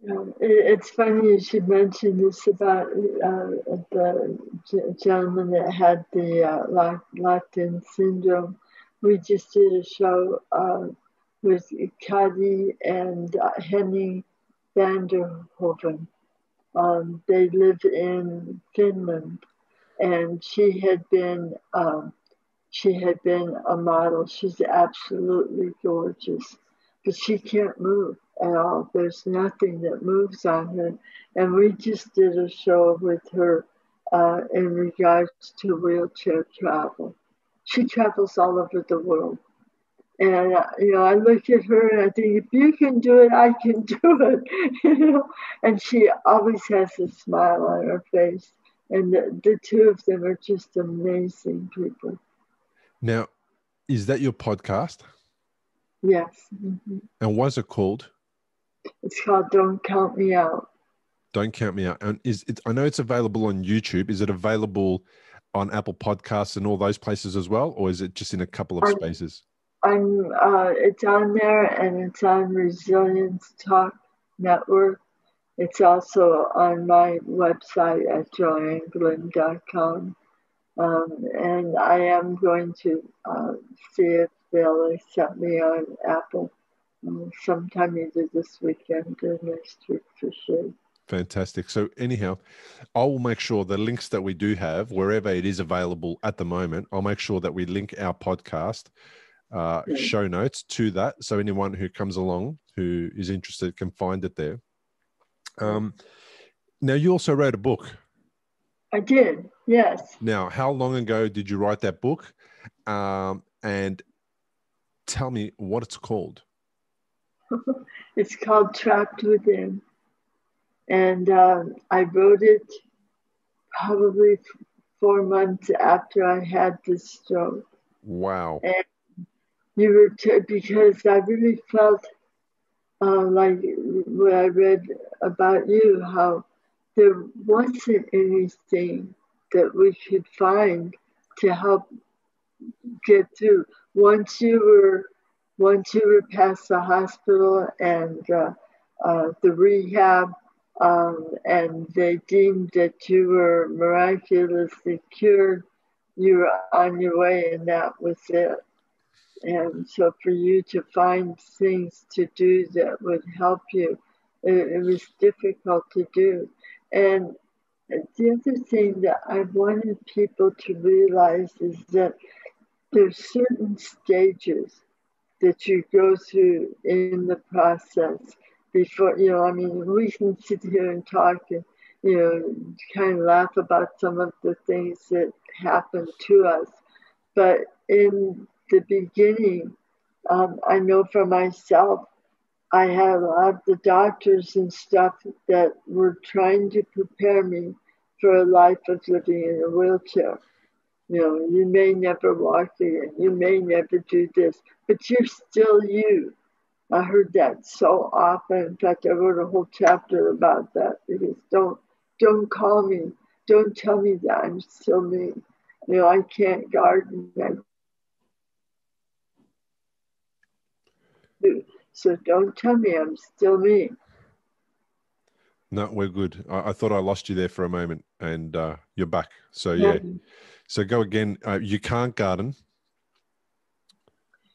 It's funny you should mention this about uh, the gentleman that had the uh, locked-in syndrome. We just did a show uh, with Kadi and uh, Henning Vanderhoven. Um, they live in Finland, and she had been um, she had been a model. She's absolutely gorgeous, but she can't move at all. There's nothing that moves on her. And we just did a show with her uh, in regards to wheelchair travel. She travels all over the world. And, uh, you know, I look at her and I think, if you can do it, I can do it, you know. And she always has a smile on her face. And the, the two of them are just amazing people. Now, is that your podcast? Yes. Mm-hmm. And what's it called? It's called Don't Count Me Out. Don't count me out. And is it? I know it's available on YouTube. Is it available on Apple Podcasts and all those places as well, or is it just in a couple of I'm, spaces? I'm. Uh, it's on there, and it's on Resilience Talk Network. It's also on my website at joannglim.com. Um, and I am going to uh, see if they'll accept me on Apple sometime either this weekend or next week for sure. Fantastic. So, anyhow, I will make sure the links that we do have, wherever it is available at the moment, I'll make sure that we link our podcast uh, show notes to that. So, anyone who comes along who is interested can find it there. Um, now, you also wrote a book. I did, yes. Now, how long ago did you write that book? Um, and tell me what it's called. it's called Trapped Within. And um, I wrote it probably four months after I had the stroke. Wow. And you were, t- because I really felt uh, like what I read about you, how there wasn't anything that we could find to help get through. Once you were once you were past the hospital and uh, uh, the rehab, um, and they deemed that you were miraculously cured, you were on your way, and that was it. And so, for you to find things to do that would help you, it, it was difficult to do. And the other thing that I wanted people to realize is that there's certain stages that you go through in the process before, you know, I mean, we can sit here and talk and, you know, kind of laugh about some of the things that happened to us. But in the beginning, um, I know for myself, I had a lot of the doctors and stuff that were trying to prepare me for a life of living in a wheelchair. You know, you may never walk again, you may never do this, but you're still you. I heard that so often. In fact, I wrote a whole chapter about that because don't don't call me, don't tell me that I'm still me. You know, I can't garden. So don't tell me I'm still me. No, we're good. I, I thought I lost you there for a moment, and uh, you're back. So yeah, mm-hmm. So go again. Uh, you can't garden.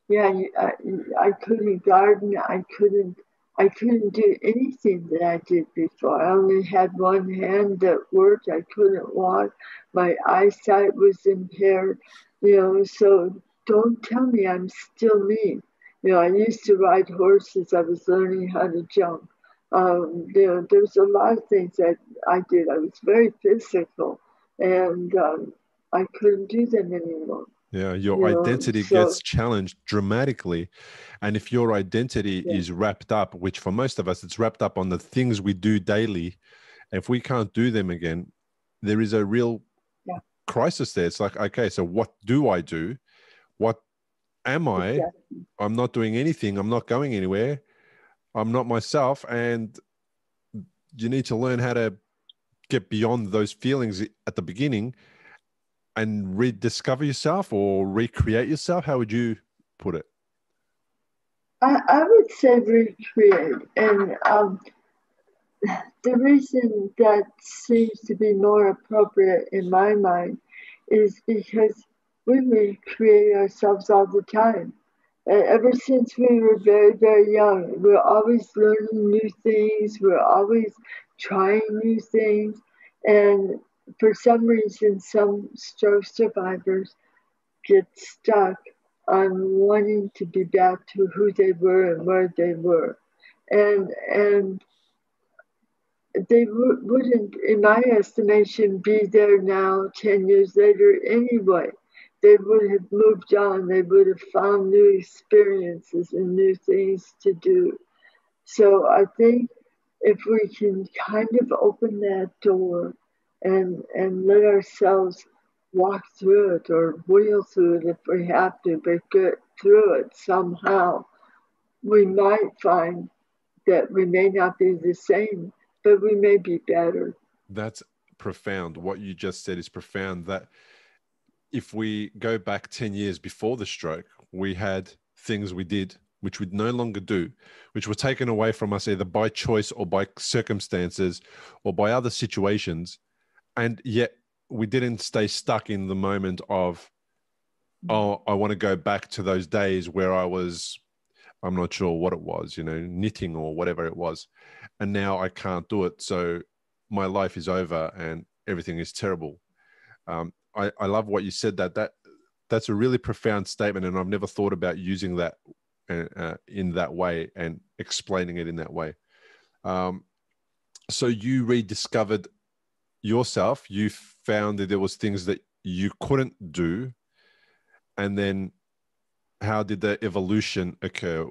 Yeah, I, I couldn't garden. I couldn't. I couldn't do anything that I did before. I only had one hand that worked. I couldn't walk. My eyesight was impaired. You know, so don't tell me I'm still me. You know, I used to ride horses. I was learning how to jump. Um, you know, there was a lot of things that I did. I was very physical, and um, I couldn't do them anymore. Yeah, your You know, identity so- gets challenged dramatically. And if your identity Yeah. is wrapped up, which for most of us, it's wrapped up on the things we do daily, if we can't do them again, there is a real Yeah. crisis there. It's like, okay, so what do I do? What am I? Exactly. I'm not doing anything. I'm not going anywhere. I'm not myself. And you need to learn how to get beyond those feelings at the beginning and rediscover yourself or recreate yourself. How would you put it? I, I would say recreate. And um, the reason that seems to be more appropriate in my mind is because we recreate ourselves all the time. And ever since we were very, very young, we're always learning new things, we're always trying new things. And for some reason, some stroke survivors get stuck on wanting to be back to who they were and where they were. And, and they w- wouldn't, in my estimation, be there now 10 years later anyway. They would have moved on, they would have found new experiences and new things to do. So I think if we can kind of open that door and, and let ourselves walk through it or wheel through it if we have to, but get through it somehow, we might find that we may not be the same, but we may be better. That's profound. What you just said is profound. That if we go back 10 years before the stroke, we had things we did which we'd no longer do, which were taken away from us either by choice or by circumstances or by other situations. And yet we didn't stay stuck in the moment of, oh, I want to go back to those days where I was, I'm not sure what it was, you know, knitting or whatever it was. And now I can't do it. So my life is over and everything is terrible. Um, I, I love what you said that that that's a really profound statement and I've never thought about using that uh, uh, in that way and explaining it in that way. Um, so you rediscovered yourself. You found that there was things that you couldn't do, and then how did the evolution occur?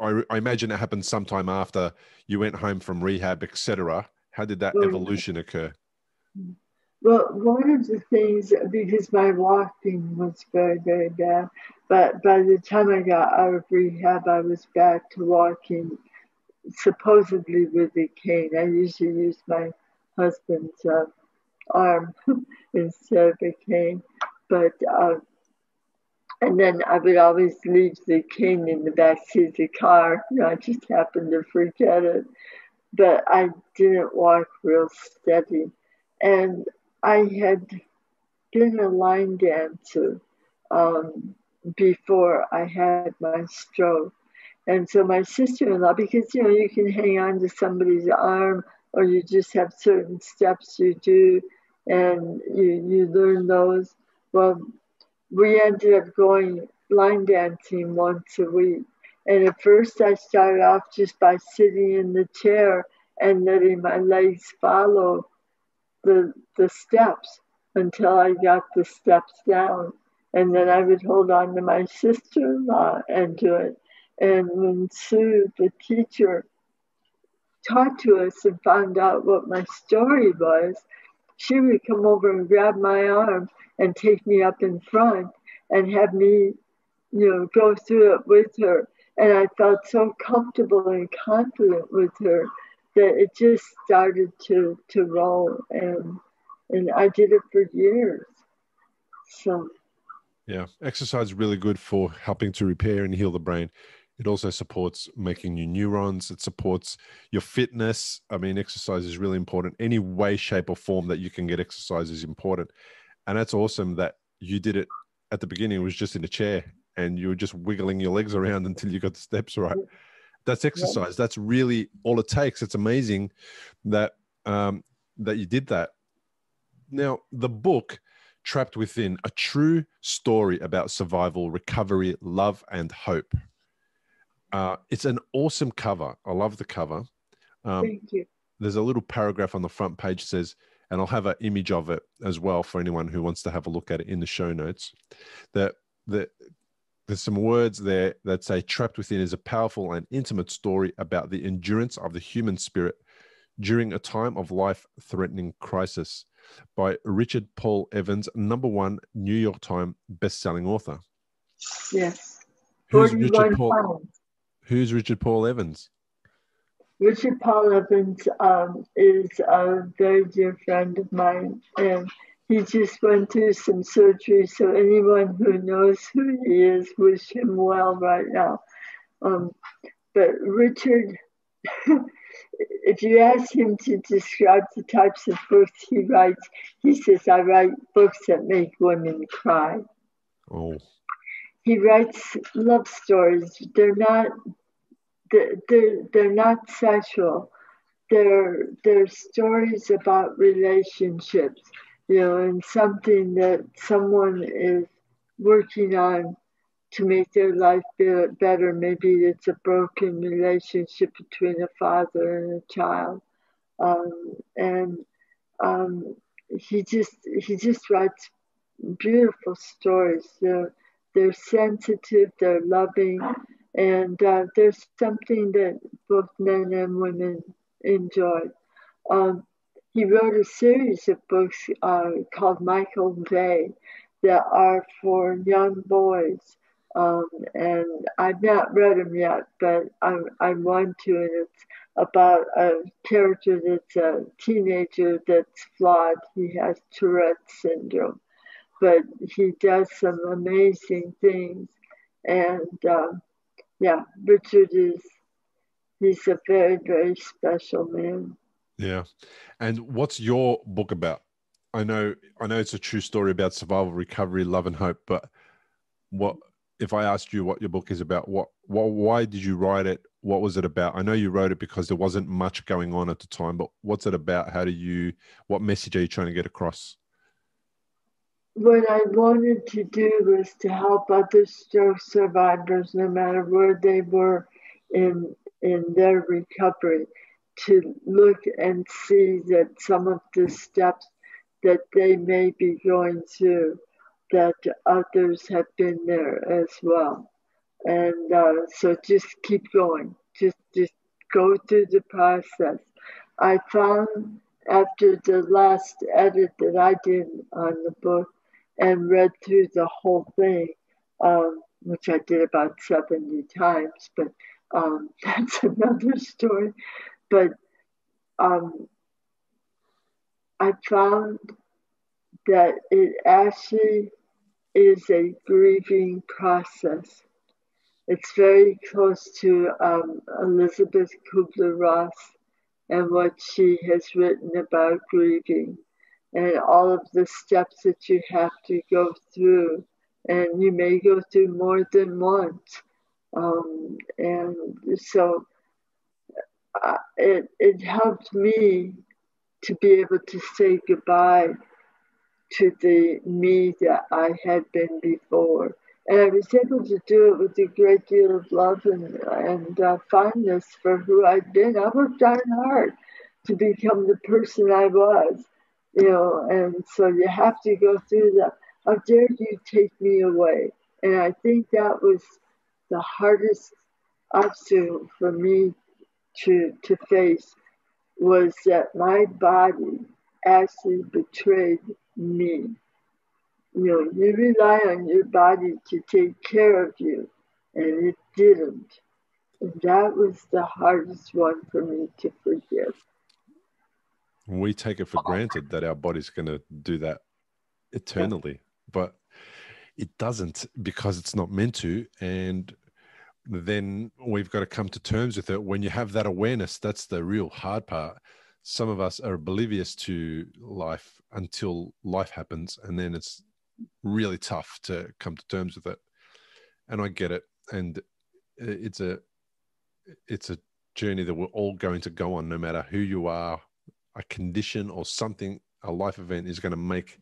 I, I imagine it happened sometime after you went home from rehab, etc. How did that Well, evolution occur? Well, one of the things, because my walking was very, very bad, but by the time I got out of rehab, I was back to walking supposedly with a cane. I usually use my husband's uh, arm instead of a cane, but uh, and then I would always leave the cane in the back seat of the car. You know, I just happened to forget it, but I didn't walk real steady, and I had been a line dancer um, before I had my stroke. And so my sister-in-law, because you know you can hang on to somebody's arm, or you just have certain steps you do, and you you learn those. Well, we ended up going line dancing once a week. And at first, I started off just by sitting in the chair and letting my legs follow the the steps until I got the steps down. And then I would hold on to my sister-in-law and do it. And when Sue, the teacher, talked to us and found out what my story was, she would come over and grab my arm and take me up in front and have me, you know, go through it with her. And I felt so comfortable and confident with her that it just started to, to roll and and I did it for years. So Yeah, exercise is really good for helping to repair and heal the brain. It also supports making new neurons. It supports your fitness. I mean, exercise is really important. Any way, shape, or form that you can get exercise is important. And that's awesome that you did it at the beginning. It was just in a chair and you were just wiggling your legs around until you got the steps right. That's exercise. That's really all it takes. It's amazing that um, that you did that. Now, the book Trapped Within, a true story about survival, recovery, love, and hope. Uh, it's an awesome cover. I love the cover. Um, thank you. there's a little paragraph on the front page says, and I'll have an image of it as well for anyone who wants to have a look at it in the show notes. That that there's some words there that say trapped within is a powerful and intimate story about the endurance of the human spirit during a time of life-threatening crisis by Richard Paul Evans, number one New York Times best-selling author. Yes. Who's Richard Paul? Who's Richard Paul Evans? Richard Paul Evans um, is a very dear friend of mine, and he just went through some surgery. So anyone who knows who he is, wish him well right now. Um, but Richard, if you ask him to describe the types of books he writes, he says, "I write books that make women cry." Oh. He writes love stories. They're not they're, they're not sexual. They're, they're stories about relationships, you know, and something that someone is working on to make their life better. Maybe it's a broken relationship between a father and a child. Um, and um, he just he just writes beautiful stories. They're sensitive, they're loving, and uh, there's something that both men and women enjoy. Um, he wrote a series of books uh, called Michael Vey that are for young boys. Um, and I've not read them yet, but I, I want to. And it's about a character that's a teenager that's flawed. He has Tourette's syndrome, but he does some amazing things. And um, yeah, Richard is he's a very very special man. Yeah, and what's your book about? I know I know it's a true story about survival, recovery, love, and hope. But what if I asked you what your book is about? What what why did you write it? What was it about? I know you wrote it because there wasn't much going on at the time, but what's it about? How do you what message are you trying to get across? What I wanted to do was to help other stroke survivors, no matter where they were in in their recovery, to look and see that some of the steps that they may be going through, that others have been there as well, and uh, so just keep going, just just go through the process. I found after the last edit that I did on the book and read through the whole thing, um, which I did about 70 times, but um, that's another story. But um, I found that it actually is a grieving process. It's very close to um, Elisabeth Kubler Ross and what she has written about grieving and all of the steps that you have to go through. And you may go through more than once. Um, and so uh, it, it helped me to be able to say goodbye to the me that I had been before. And I was able to do it with a great deal of love and, and uh, fondness for who I'd been. I worked darn hard to become the person I was you know, and so you have to go through that. How dare you take me away? And I think that was the hardest obstacle for me to to face was that my body actually betrayed me. You know, you rely on your body to take care of you, and it didn't. And that was the hardest one for me to forgive we take it for granted that our body's going to do that eternally, yeah. but it doesn't because it's not meant to. And then we've got to come to terms with it. When you have that awareness, that's the real hard part. Some of us are oblivious to life until life happens, and then it's really tough to come to terms with it. And I get it, and it's a it's a journey that we're all going to go on, no matter who you are, a condition or something, a life event is going to make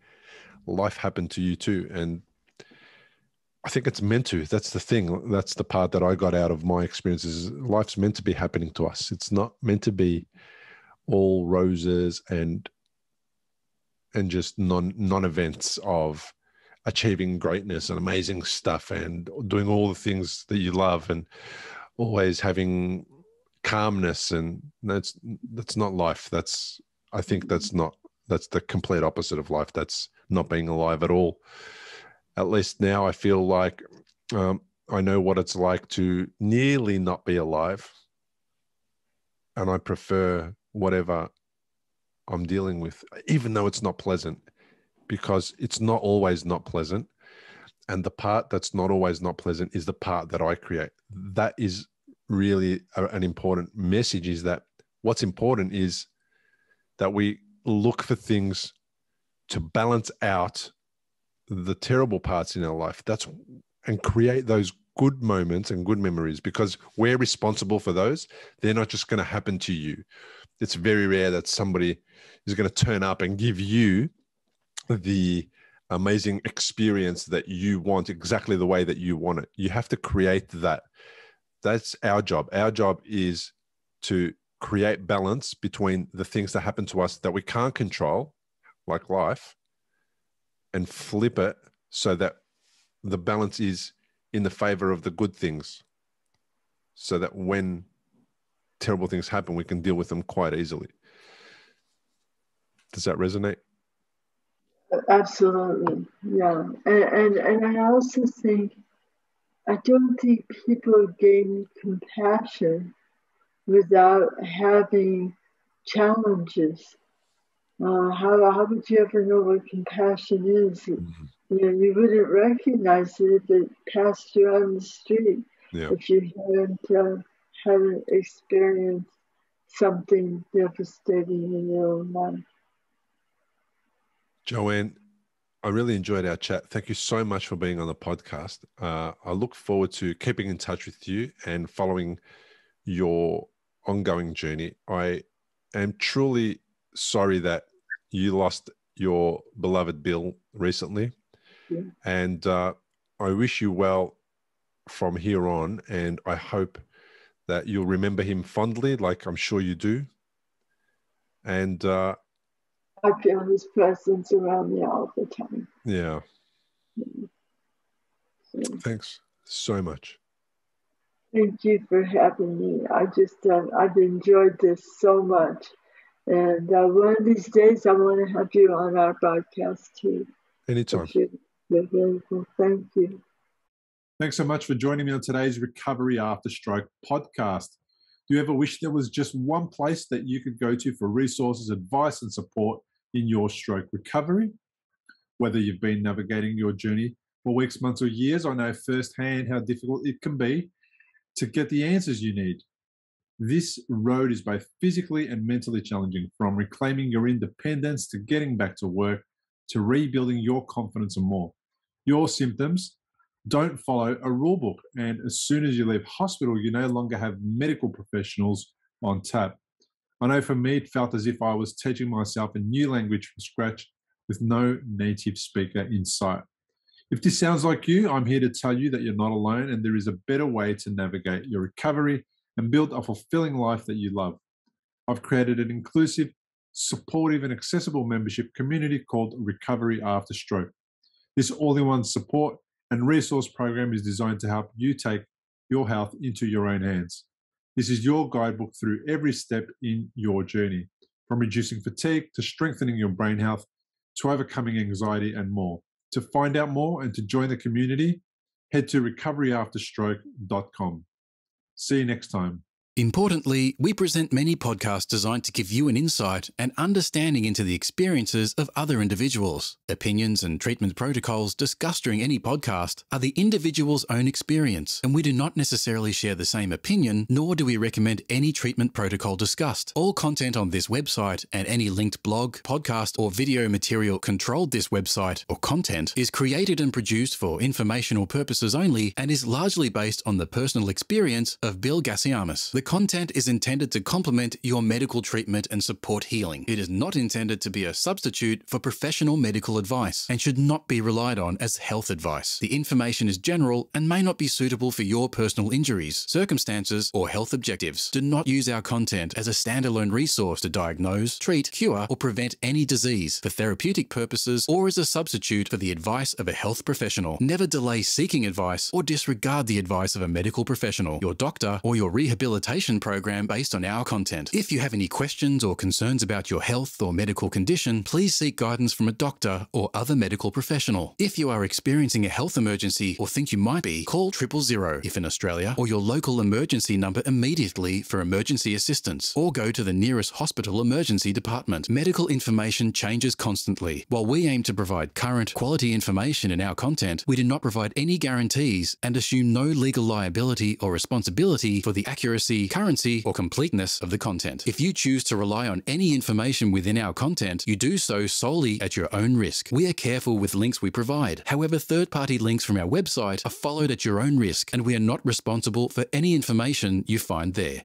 life happen to you too. And I think it's meant to. That's the thing. That's the part that I got out of my experiences. Life's meant to be happening to us. It's not meant to be all roses and and just non non events of achieving greatness and amazing stuff and doing all the things that you love and always having calmness and that's that's not life that's i think that's not that's the complete opposite of life that's not being alive at all at least now i feel like um, i know what it's like to nearly not be alive and i prefer whatever i'm dealing with even though it's not pleasant because it's not always not pleasant. And the part that's not always not pleasant is the part that I create. That is really an important message is that what's important is that we look for things to balance out the terrible parts in our life. That's and create those good moments and good memories because we're responsible for those. They're not just going to happen to you. It's very rare that somebody is going to turn up and give you the amazing experience that you want exactly the way that you want it. You have to create that. That's our job. Our job is to create balance between the things that happen to us that we can't control, like life, and flip it so that the balance is in the favor of the good things. So that when terrible things happen, we can deal with them quite easily. Does that resonate? Absolutely, yeah, and, and and I also think I don't think people gain compassion without having challenges. Uh, how how would you ever know what compassion is? Mm-hmm. You know, you wouldn't recognize it if it passed you on the street. Yeah. If you hadn't uh, hadn't experienced something devastating in your own life. Jo Ann, I really enjoyed our chat. Thank you so much for being on the podcast. Uh, I look forward to keeping in touch with you and following your ongoing journey. I am truly sorry that you lost your beloved Bill recently. Yeah. And uh, I wish you well from here on. And I hope that you'll remember him fondly, like I'm sure you do. And uh, I feel his presence around me all the time. Yeah. So, Thanks so much. Thank you for having me. I just, uh, I've enjoyed this so much. And uh, one of these days, I want to have you on our podcast too. Anytime. Thank you. Thanks so much for joining me on today's Recovery After Stroke podcast. Do you ever wish there was just one place that you could go to for resources, advice, and support in your stroke recovery. Whether you've been navigating your journey for weeks, months, or years, I know firsthand how difficult it can be to get the answers you need. This road is both physically and mentally challenging, from reclaiming your independence to getting back to work to rebuilding your confidence and more. Your symptoms don't follow a rule book, and as soon as you leave hospital, you no longer have medical professionals on tap. I know for me, it felt as if I was teaching myself a new language from scratch with no native speaker in sight. If this sounds like you, I'm here to tell you that you're not alone and there is a better way to navigate your recovery and build a fulfilling life that you love. I've created an inclusive, supportive, and accessible membership community called Recovery After Stroke. This all in one support and resource program is designed to help you take your health into your own hands. This is your guidebook through every step in your journey, from reducing fatigue to strengthening your brain health to overcoming anxiety and more. To find out more and to join the community, head to recoveryafterstroke.com. See you next time. Importantly, we present many podcasts designed to give you an insight and understanding into the experiences of other individuals. Opinions and treatment protocols discussed during any podcast are the individual's own experience, and we do not necessarily share the same opinion, nor do we recommend any treatment protocol discussed. All content on this website and any linked blog, podcast, or video material controlled this website or content is created and produced for informational purposes only and is largely based on the personal experience of Bill Gasiamis, the content is intended to complement your medical treatment and support healing. It is not intended to be a substitute for professional medical advice and should not be relied on as health advice. The information is general and may not be suitable for your personal injuries, circumstances, or health objectives. Do not use our content as a standalone resource to diagnose, treat, cure, or prevent any disease for therapeutic purposes or as a substitute for the advice of a health professional. Never delay seeking advice or disregard the advice of a medical professional, your doctor, or your rehabilitation program based on our content. If you have any questions or concerns about your health or medical condition, please seek guidance from a doctor or other medical professional. If you are experiencing a health emergency or think you might be, call triple zero if in Australia or your local emergency number immediately for emergency assistance or go to the nearest hospital emergency department. Medical information changes constantly. While we aim to provide current, quality information in our content, we do not provide any guarantees and assume no legal liability or responsibility for the accuracy, currency, or completeness of the content. If you choose to rely on any information within our content, you do so solely at your own risk. We are careful with links we provide. However, third party links from our website are followed at your own risk, and we are not responsible for any information you find there.